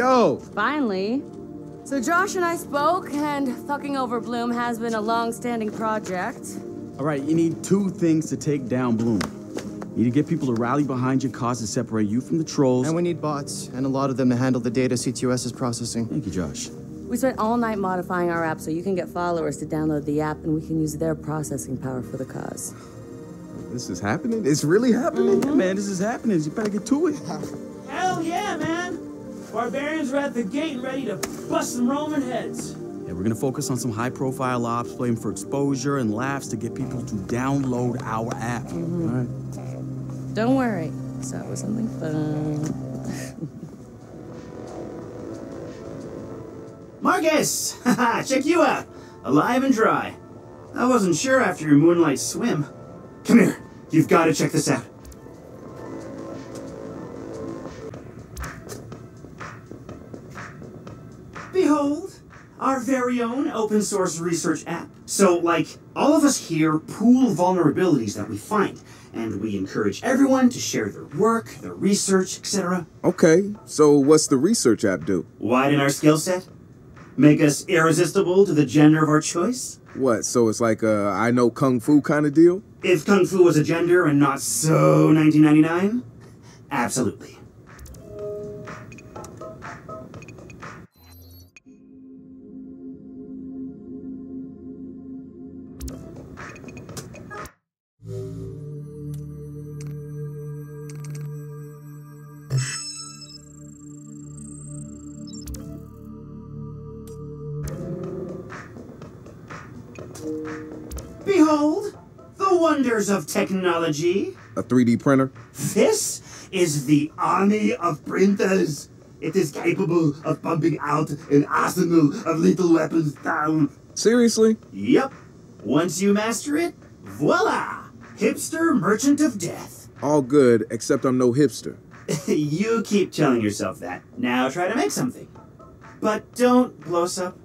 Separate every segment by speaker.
Speaker 1: Yo!
Speaker 2: Finally. So Josh and I spoke, and fucking over Blume has been a long-standing project.
Speaker 3: All right, you need two things to take down Blume. You need to get people to rally behind your cause to separate you from the trolls.
Speaker 4: And we need bots, and a lot of them to handle the data CTOS is processing.
Speaker 3: Thank you, Josh.
Speaker 2: We spent all night modifying our app so you can get followers to download the app, and we can use their processing power for the cause.
Speaker 1: This is happening? It's really happening?
Speaker 3: Yeah, man, this is happening. You better get to it.
Speaker 5: Hell yeah, man! Barbarians are at the gate and ready to bust some Roman heads.
Speaker 3: Yeah, we're gonna focus on some high-profile ops, playing for exposure and laughs to get people to download our app. Mm-hmm. All right.
Speaker 2: Don't worry. Start with something fun.
Speaker 5: Marcus! Haha, check you out! Alive and dry. I wasn't sure after your moonlight swim. Come here, you've got to check this out. Very own open source research app. So, like, all of us here pool vulnerabilities that we find, and we encourage everyone to share their work, their research, etc.
Speaker 1: Okay, so what's the research app do?
Speaker 5: Widen our skill set? Make us irresistible to the gender of our choice?
Speaker 1: What, so it's like a I know Kung Fu kind of deal?
Speaker 5: If Kung Fu was a gender and not so 1999? Absolutely. Wonders of technology.
Speaker 1: A 3D printer?
Speaker 5: This is the army of printers. It is capable of pumping out an arsenal of lethal weapons down.
Speaker 1: Seriously?
Speaker 5: Yep. Once you master it, voila! Hipster merchant of death.
Speaker 1: All good, except I'm no hipster.
Speaker 5: you keep telling yourself that. Now try to make something. But don't blow us up.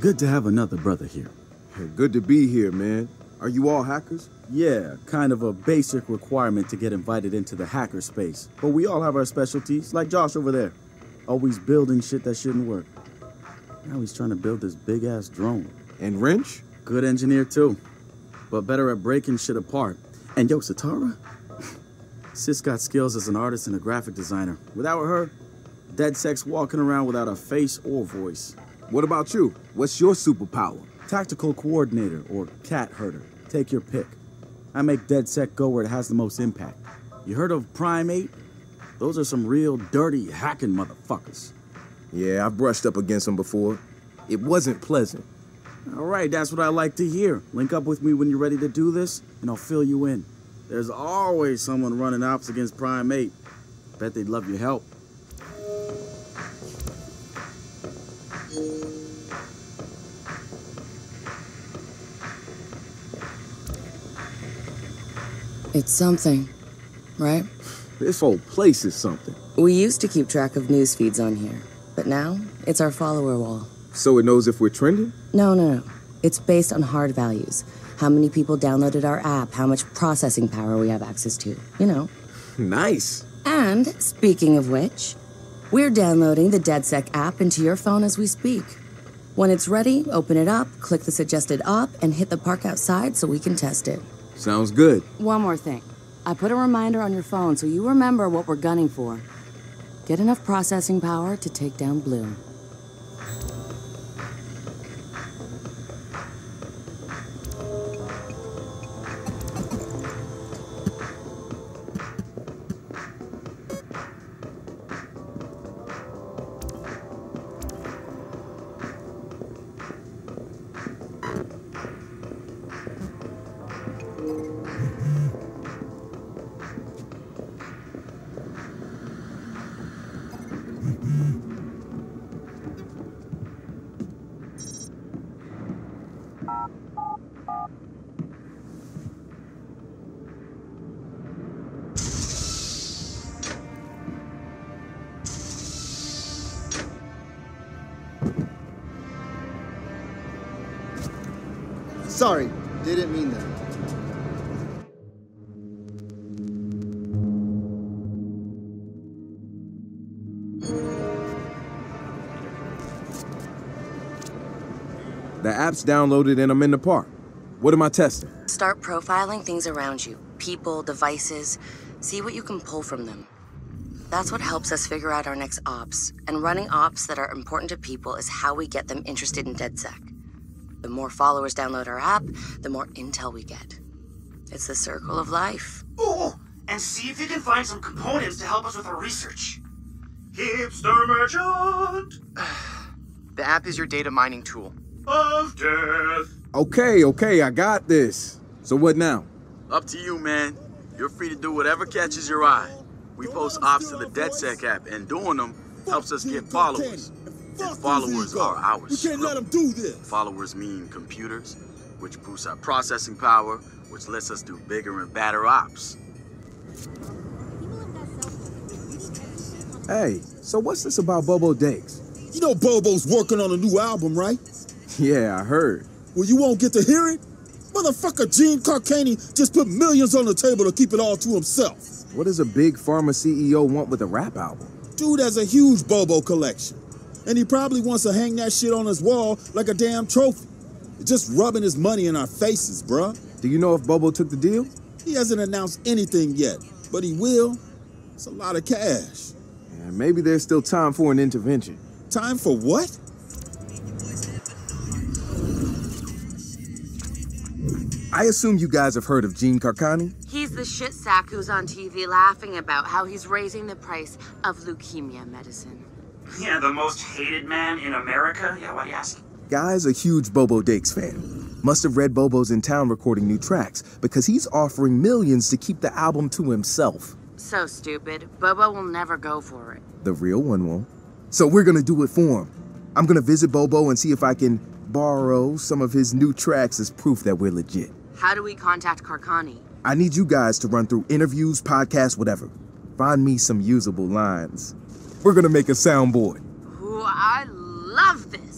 Speaker 3: Good to have another brother here.
Speaker 1: Good to be here, man. Are you all hackers?
Speaker 3: Yeah, kind of a basic requirement to get invited into the hacker space. But we all have our specialties, like Josh over there. Always building shit that shouldn't work. Now he's trying to build this big ass drone.
Speaker 1: And Wrench?
Speaker 3: Good engineer too, but better at breaking shit apart. And yo, Sitara? Sis got skills as an artist and a graphic designer. Without her, DedSec walking around without a face or voice.
Speaker 1: What about you? What's your superpower?
Speaker 3: Tactical coordinator or cat herder. Take your pick. I make DedSec go where it has the most impact. You heard of Prime 8? Those are some real dirty hacking motherfuckers.
Speaker 1: Yeah, I've brushed up against them before. It wasn't pleasant.
Speaker 3: All right, that's what I like to hear. Link up with me when you're ready to do this, and I'll fill you in. There's always someone running ops against Prime 8. Bet they'd love your help.
Speaker 2: It's something, right?
Speaker 1: This whole place is something.
Speaker 2: We used to keep track of news feeds on here, but now it's our follower wall.
Speaker 1: So it knows if we're trending?
Speaker 2: No, no, no. It's based on hard values. How many people downloaded our app, how much processing power we have access to. You know.
Speaker 1: Nice.
Speaker 2: And speaking of which, we're downloading the DedSec app into your phone as we speak. When it's ready, open it up, click the suggested op, and hit the park outside so we can test it.
Speaker 1: Sounds good.
Speaker 2: One more thing. I put a reminder on your phone so you remember what we're gunning for. Get enough processing power to take down Blue.
Speaker 6: Sorry, didn't mean that.
Speaker 1: App's downloaded and I'm in the park. What am I testing?
Speaker 2: Start profiling things around you people, devices. See what you can pull from them. That's what helps us figure out our next ops. And running ops that are important to people is how we get them interested in DedSec. The more followers download our app, the more intel we get. It's the circle of life.
Speaker 5: Ooh, and see if you can find some components to help us with our research. Hipster merchant
Speaker 4: The app is your data mining tool.
Speaker 5: Of death.
Speaker 1: Okay, okay, I got this. So what now?
Speaker 3: Up to you, man. You're free to do whatever catches your eye. We post ops to the DedSec app, and doing them helps us get followers. And followers are our
Speaker 7: We can't let them do this.
Speaker 3: Followers mean computers, which boosts our processing power, which lets us do bigger and badder ops.
Speaker 1: Hey, so what's this about Bobo Dakes?
Speaker 7: You know Bobo's working on a new album, right?
Speaker 1: Yeah, I heard.
Speaker 7: Well, you won't get to hear it? Motherfucker Gene Carcani just put millions on the table to keep it all to himself.
Speaker 1: What does a big pharma CEO want with a rap album?
Speaker 7: Dude has a huge Bobo collection. And he probably wants to hang that shit on his wall like a damn trophy. Just rubbing his money in our faces, bruh.
Speaker 1: Do you know if Bobo took the deal?
Speaker 7: He hasn't announced anything yet, but he will. It's a lot of cash.
Speaker 1: Yeah, maybe there's still time for an intervention.
Speaker 7: Time for what?
Speaker 1: I assume you guys have heard of Gene Carcani?
Speaker 2: He's the shit sack who's on TV laughing about how he's raising the price of leukemia medicine.
Speaker 5: Yeah, the most hated man in America. Yeah, why do you ask?
Speaker 1: Guy's a huge Bobo Dakes fan. Must have read Bobo's in town recording new tracks because he's offering millions to keep the album to himself.
Speaker 2: So stupid. Bobo will never go for it.
Speaker 1: The real one won't. So we're gonna do it for him. I'm gonna visit Bobo and see if I can borrow some of his new tracks as proof that we're legit.
Speaker 2: How do we contact Carcani?
Speaker 1: I need you guys to run through interviews, podcasts, whatever. Find me some usable lines. We're gonna make a soundboard.
Speaker 2: Ooh, I love this.